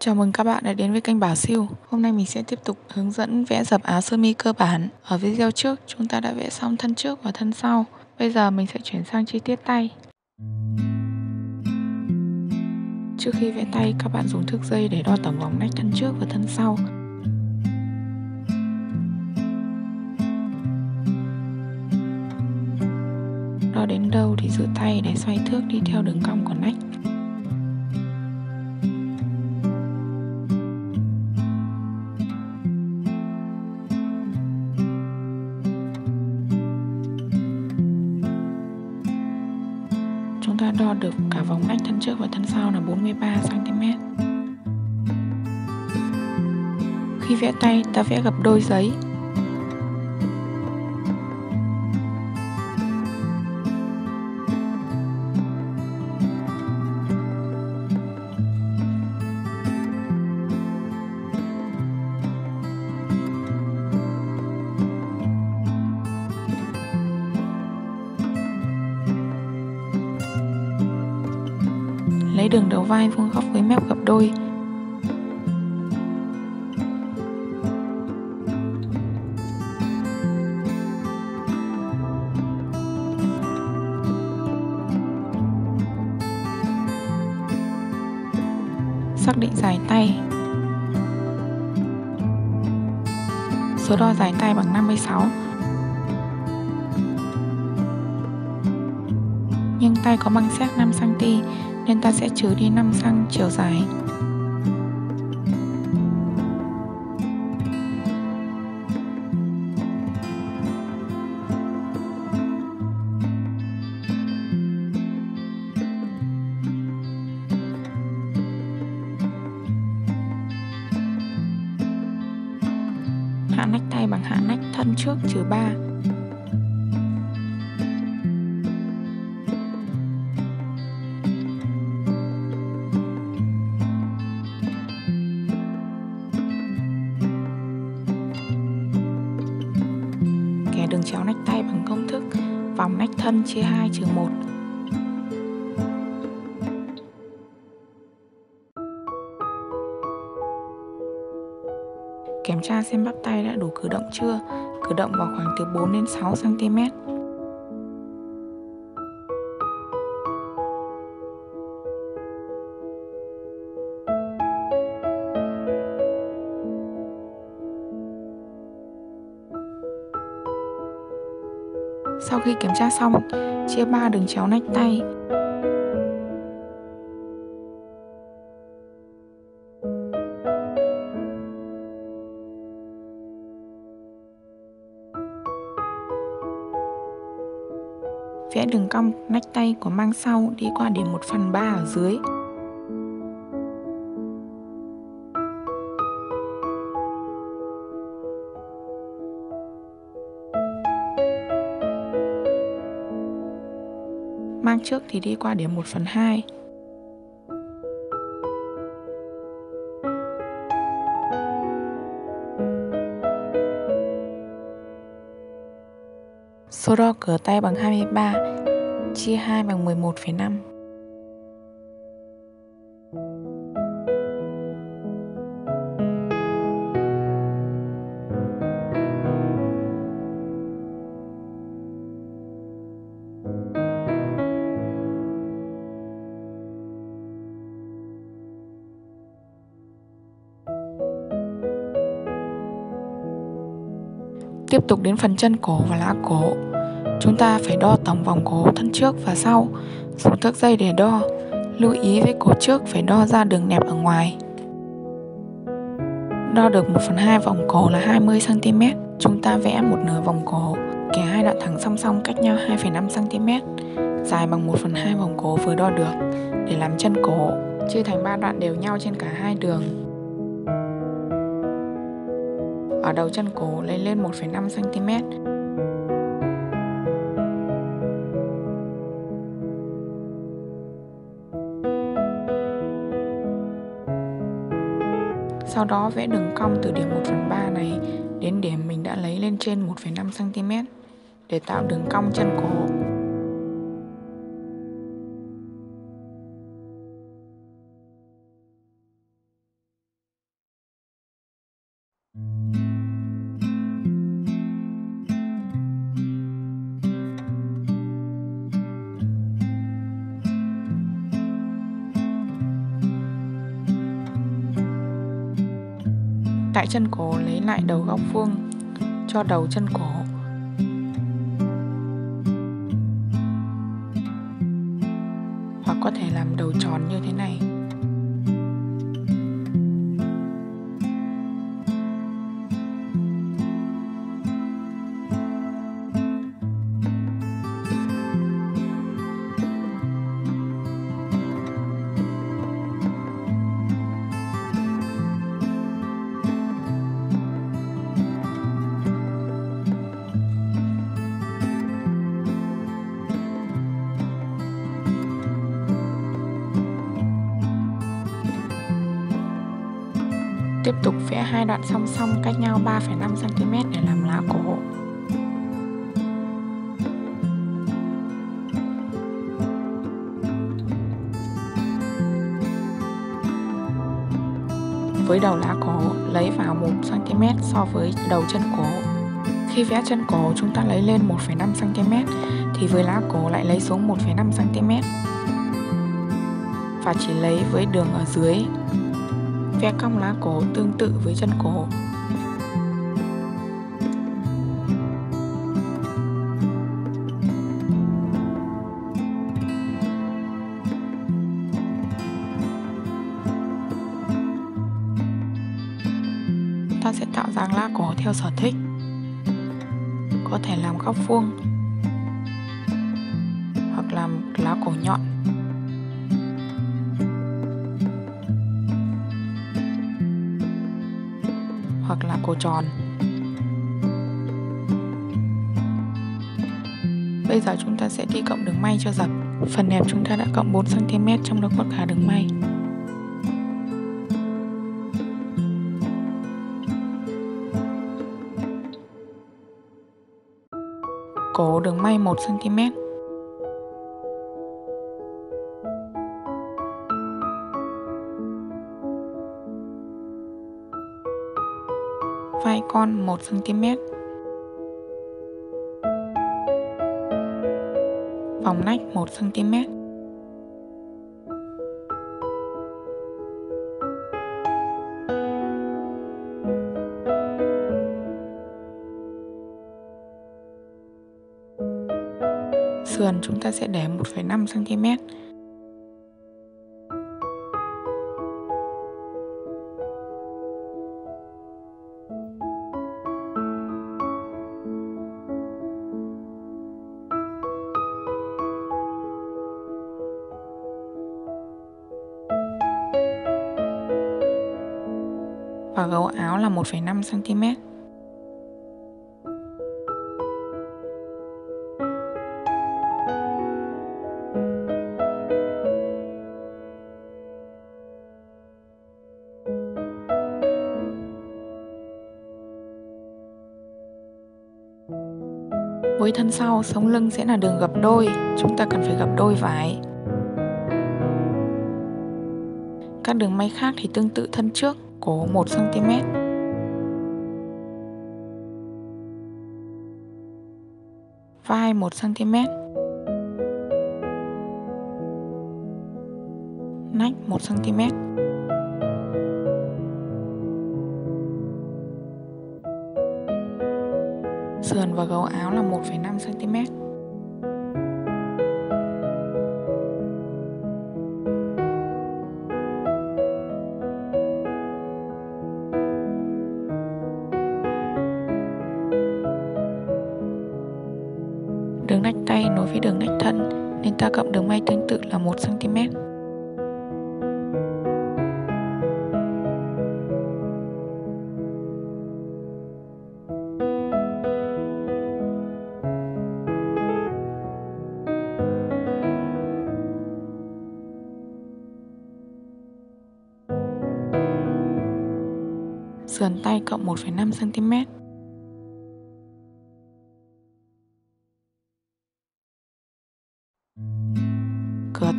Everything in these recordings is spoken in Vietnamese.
Chào mừng các bạn đã đến với kênh Bảo Siêu. Hôm nay mình sẽ tiếp tục hướng dẫn vẽ dập áo sơ mi cơ bản. Ở video trước chúng ta đã vẽ xong thân trước và thân sau. Bây giờ mình sẽ chuyển sang chi tiết tay. Trước khi vẽ tay, các bạn dùng thước dây để đo tổng vòng nách thân trước và thân sau. Đo đến đâu thì giữ tay để xoay thước đi theo đường cong của nách. Trước và thân sau là 43 cm. Khi vẽ tay, ta vẽ gập đôi giấy. Thấy đường đầu vai vuông góc với mép gập đôi. Xác định dài tay. Số đo dài tay bằng 56 nhưng tay có băng xét 5cm nên ta sẽ trừ đi 5 xăng chiều dài. Hạ nách tay bằng hạ nách thân trước trừ 3 chia 2 trừ 1 Kiểm tra xem bắp tay đã đủ cử động chưa? Cử động vào khoảng từ 4 đến 6 cm khi kiểm tra xong, chia 3 đường chéo nách tay. Vẽ đường cong nách tay của mang sau đi qua điểm 1 phần 3 ở dưới. Trước thì đi qua điểm 1 phần 2 Số đo cửa tay bằng 23 Chia 2 bằng 11,5 Tiếp tục đến phần chân cổ và lá cổ. Chúng ta phải đo tổng vòng cổ thân trước và sau Dùng thước dây để đo. Lưu ý với cổ trước phải đo ra đường nẹp ở ngoài. Đo được 1 phần 2 vòng cổ là 20cm Chúng ta vẽ một nửa vòng cổ Kẻ hai đoạn thẳng song song cách nhau 2,5cm Dài bằng 1 phần 2 vòng cổ vừa đo được Để làm chân cổ. Chia thành 3 đoạn đều nhau trên cả hai đường ở đầu chân cổ lấy lên 1,5 cm. Sau đó vẽ đường cong từ điểm 1 phần 3 này đến điểm mình đã lấy lên trên 1,5 cm để tạo đường cong chân cổ. Chân cổ lấy lại đầu góc vuông, cho đầu chân cổ. Hoặc có thể làm đầu tròn như thế này. Tiếp tục vẽ hai đoạn song song cách nhau 3,5 cm để làm lá cổ. Với đầu lá cổ, lấy vào 1 cm so với đầu chân cổ. Khi vẽ chân cổ chúng ta lấy lên 1,5 cm thì với lá cổ lại lấy xuống 1,5 cm. Và chỉ lấy với đường ở dưới vẽ cong lá cổ tương tự với chân cổ. Ta sẽ tạo dáng lá cổ theo sở thích. Có thể làm góc vuông hoặc là cổ tròn. Bây giờ chúng ta sẽ đi cộng đường may cho dập. Phần hẹp chúng ta đã cộng 4cm trong đó có cả đường may. Cổ đường may 1cm con 1 cm. Vòng nách 1 cm. Sườn chúng ta sẽ để 1,5cm và gấu áo là 1,5 cm. Với thân sau, sống lưng sẽ là đường gập đôi, chúng ta cần phải gập đôi vải. Các đường may khác thì tương tự thân trước, cổ 1cm Vai 1cm Nách 1cm Sườn và gấu áo là 1,5cm ta cộng đường may tương tự là 1cm. Sườn tay cộng 1,5 cm.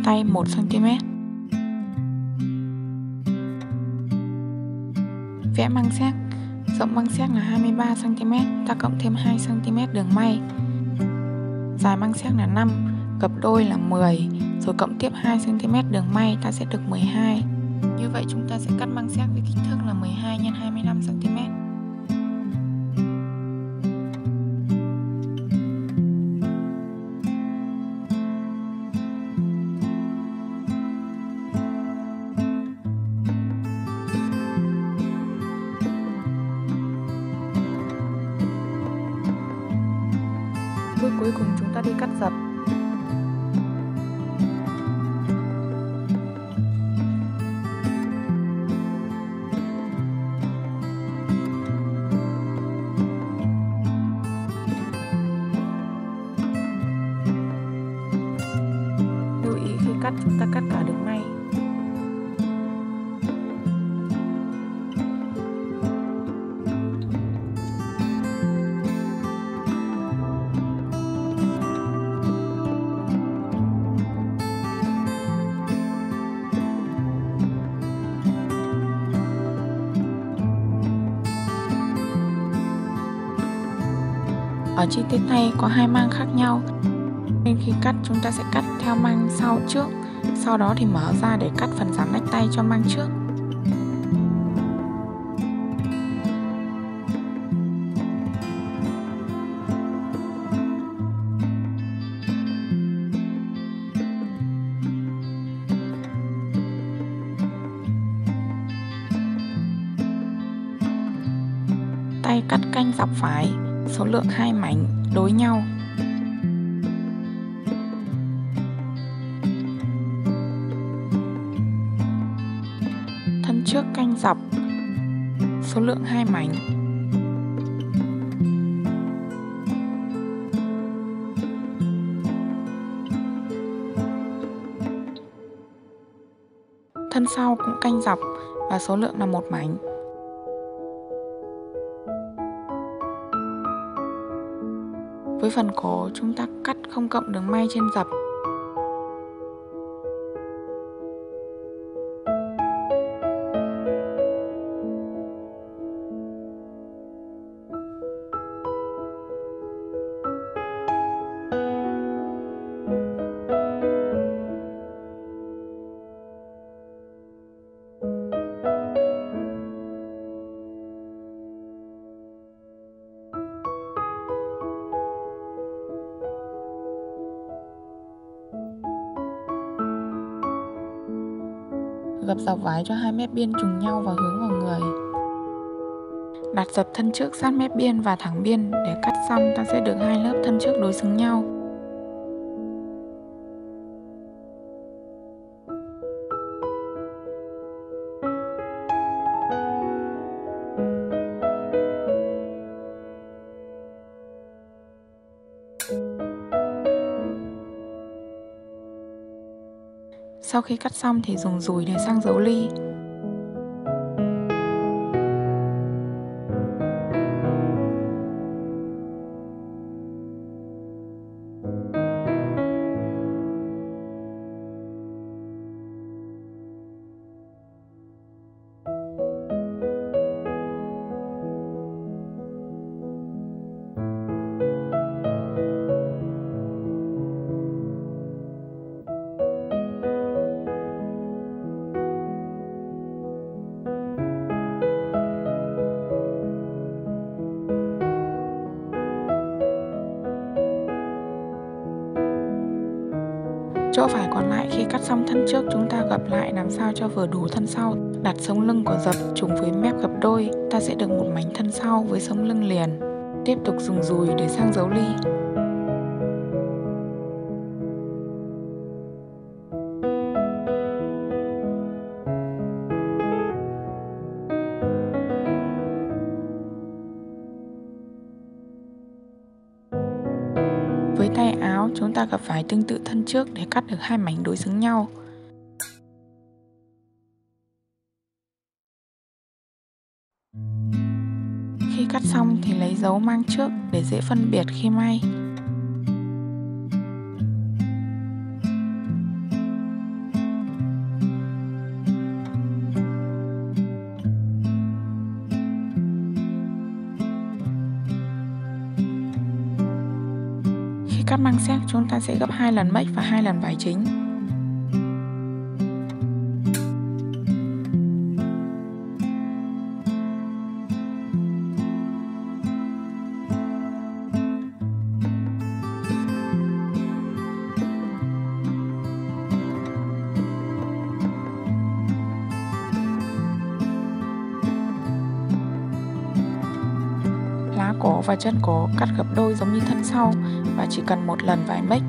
Tay 1cm Vẽ măng xét Rộng măng xét là 23cm Ta cộng thêm 2cm đường may. Dài măng xét là 5 Gập đôi là 10 Rồi cộng tiếp 2cm đường may, ta sẽ được 12 Như vậy chúng ta sẽ cắt măng xét với kích thước là 12 x 25cm cắt, chúng ta cắt cả đường may. Ở chi tiết này có hai mang khác nhau. Nên khi cắt, chúng ta sẽ cắt theo mang sau trước. Sau đó thì mở ra để cắt phần giảm nách tay cho mang trước. Tay cắt canh dọc phải, số lượng hai mảnh đối nhau. Trước canh dọc. Số lượng hai mảnh. Thân sau cũng canh dọc và số lượng là một mảnh. Với phần cổ, chúng ta cắt không cộng đường may trên dập. Gập dọc vái cho hai mép biên trùng nhau và hướng vào người. Đặt dập thân trước sát mép biên và thẳng biên, để cắt xong ta sẽ được hai lớp thân trước đối xứng nhau. Sau khi cắt xong thì dùng dùi để sang dấu ly. Chỗ phải còn lại khi cắt xong thân trước chúng ta gập lại làm sao cho vừa đủ thân sau. Đặt sống lưng của dập trùng với mép gập đôi, ta sẽ được một mảnh thân sau với sống lưng liền. Tiếp tục dùng dùi để sang dấu ly. Ta gặp phải tương tự thân trước để cắt được hai mảnh đối xứng nhau. Khi cắt xong thì lấy dấu mang trước để dễ phân biệt khi may. Cắt măng xét chúng ta sẽ gấp hai lần mách và hai lần vải chính. Và chân cổ cắt gấp đôi giống như thân sau và chỉ cần một lần vài mếch.